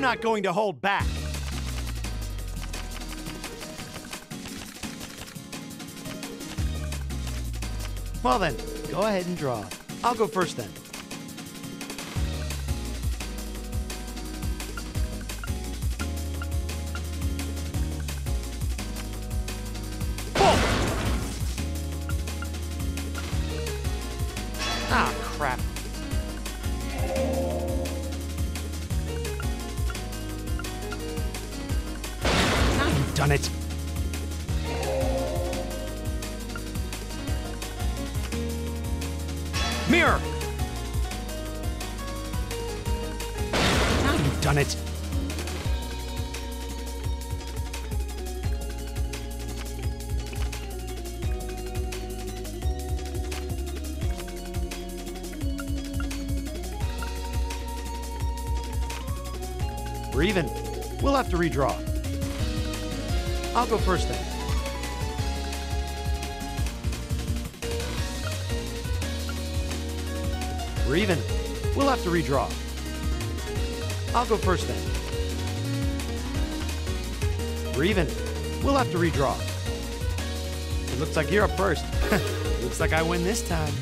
I'm not going to hold back. Well then, go ahead and draw. I'll go first then. Redraw. I'll go first then. We're even. We'll have to redraw. I'll go first then. We're even. We'll have to redraw. It looks like you're up first. looks like I win this time.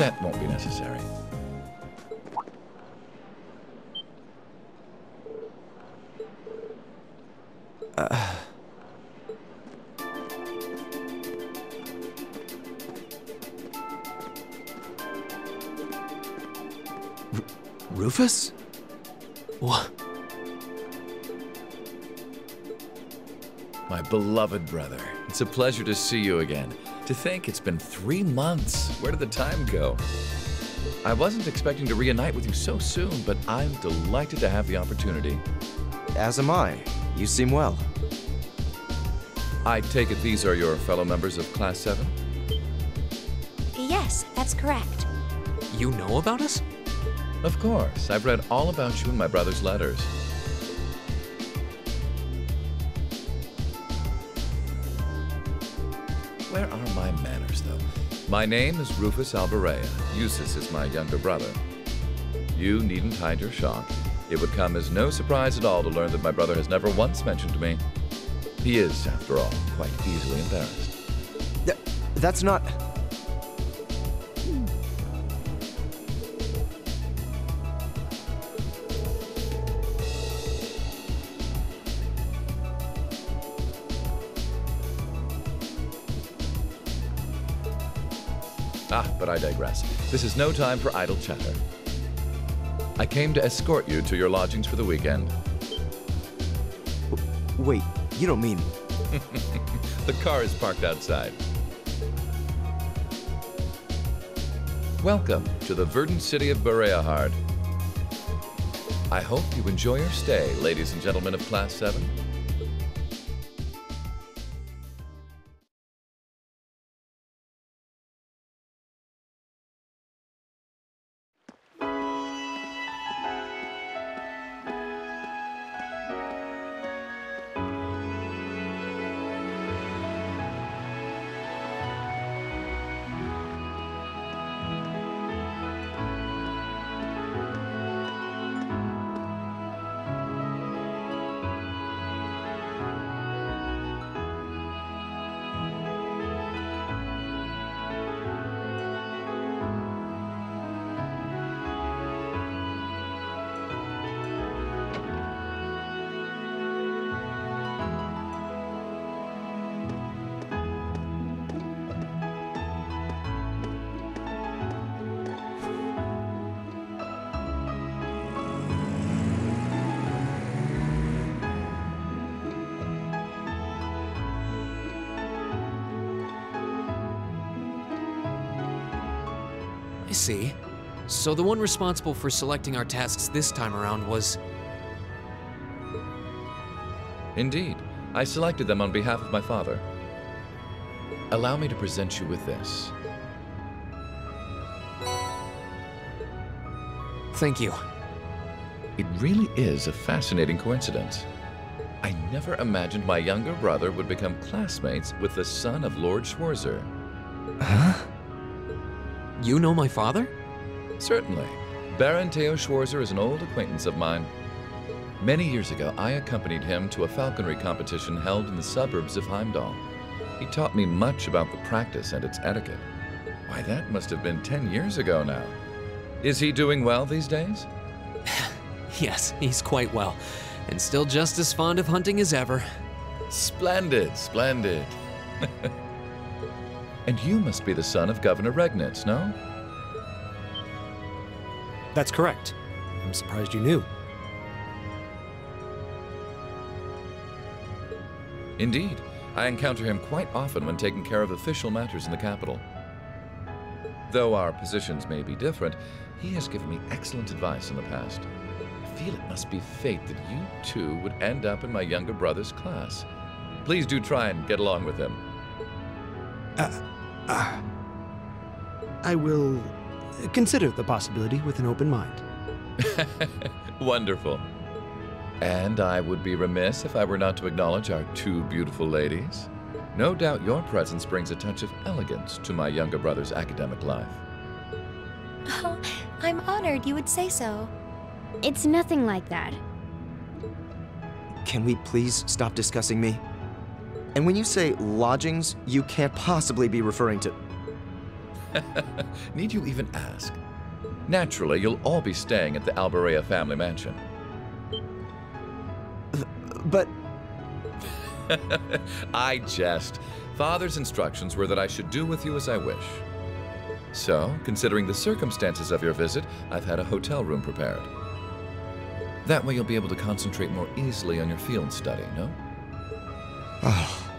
That won't be necessary. Uh. Rufus? What? My beloved brother, it's a pleasure to see you again. To think it's been three months. Where did the time go? I wasn't expecting to reunite with you so soon, but I'm delighted to have the opportunity. As am I. You seem well. I take it these are your fellow members of Class 7? Yes, Yes, that's correct. You know about us? Of course, I've read all about you in my brother's letters. My name is Rufus Albarea. Jusis is my younger brother. You needn't hide your shock. It would come as no surprise at all to learn that my brother has never once mentioned me. He is, after all, quite easily embarrassed. Th- that's not. Ah, but I digress. This is no time for idle chatter. I came to escort you to your lodgings for the weekend. Wait, you don't mean. The car is parked outside. Welcome to the verdant city of Bareahard. I hope you enjoy your stay, ladies and gentlemen of Class 7. See. So the one responsible for selecting our tasks this time around was. Indeed, I selected them on behalf of my father. Allow me to present you with this. Thank you. It really is a fascinating coincidence. I never imagined my younger brother would become classmates with the son of Lord Schwarzer. You know my father? Certainly. Baron Theo Schwarzer is an old acquaintance of mine. Many years ago, I accompanied him to a falconry competition held in the suburbs of Heimdall. He taught me much about the practice and its etiquette. Why, that must have been 10 years ago now. Is he doing well these days? Yes, he's quite well, and still just as fond of hunting as ever. Splendid, splendid. and you must be the son of Governor Regnitz, no? That's correct. I'm surprised you knew. Indeed. I encounter him quite often when taking care of official matters in the capital. Though our positions may be different, he has given me excellent advice in the past. I feel it must be fate that you two would end up in my younger brother's class. Please do try and get along with him. Uh, Ah. I will consider the possibility with an open mind. Wonderful. And I would be remiss if I were not to acknowledge our two beautiful ladies. No doubt your presence brings a touch of elegance to my younger brother's academic life. Oh, I'm honored you would say so. It's nothing like that. Can we please stop discussing me? And when you say lodgings, you can't possibly be referring to. Need you even ask? Naturally, you'll all be staying at the Albarea family mansion. But I jest. Father's instructions were that I should do with you as I wish. So, considering the circumstances of your visit, I've had a hotel room prepared. That way you'll be able to concentrate more easily on your field study, no? Oh.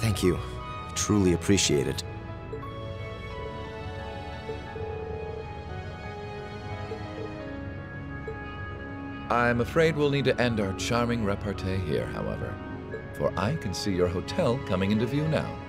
thank you. Truly appreciate it. I'm afraid we'll need to end our charming repartee here, however, for I can see your hotel coming into view now.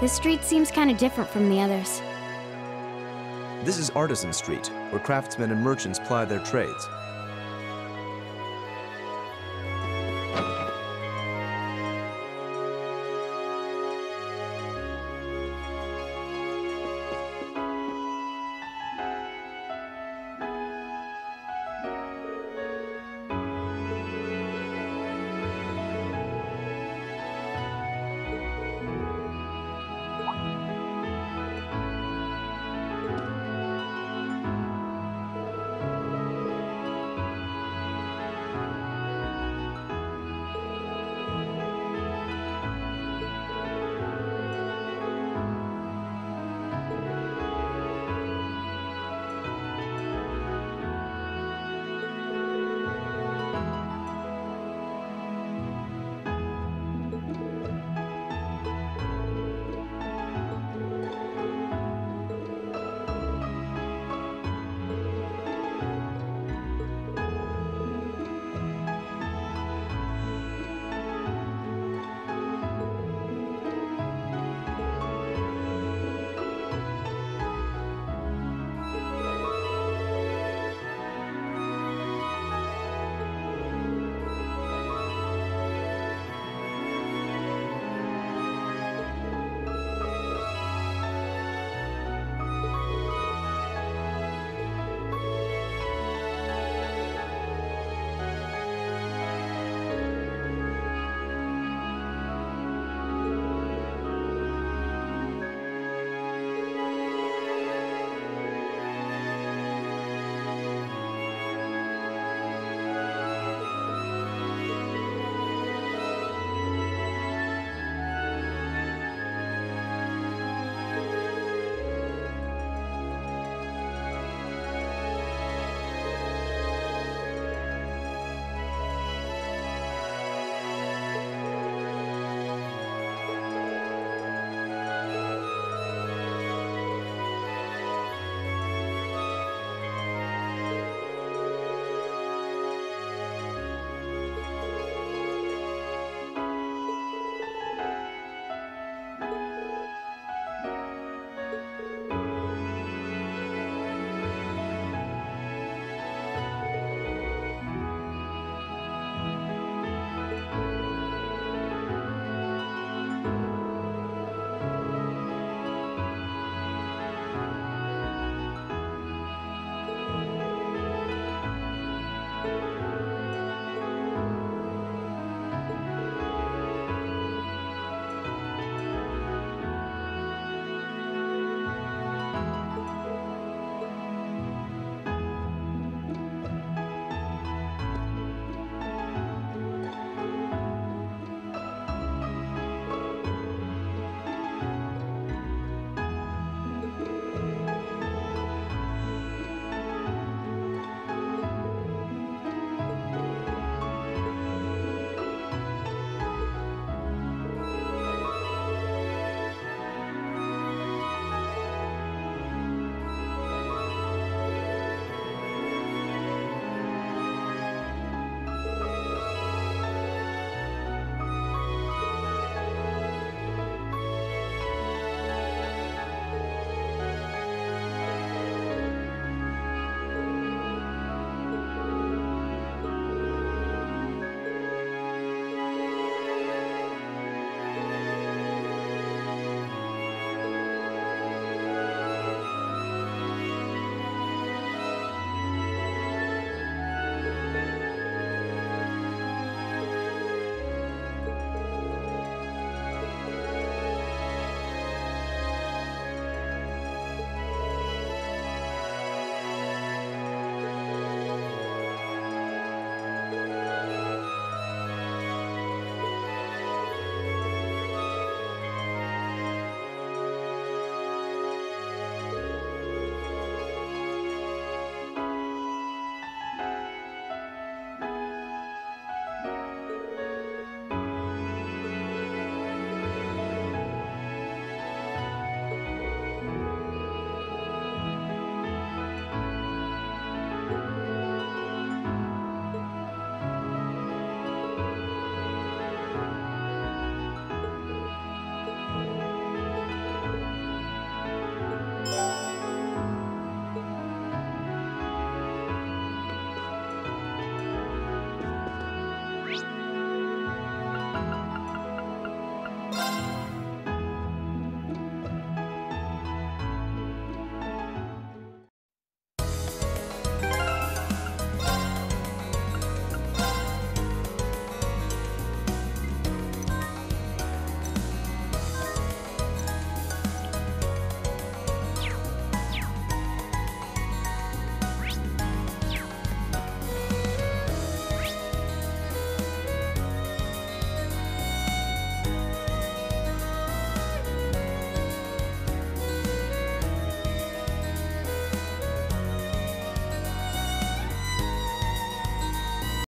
This street seems kind of different from the others. This is Artisan Street, where craftsmen and merchants ply their trades.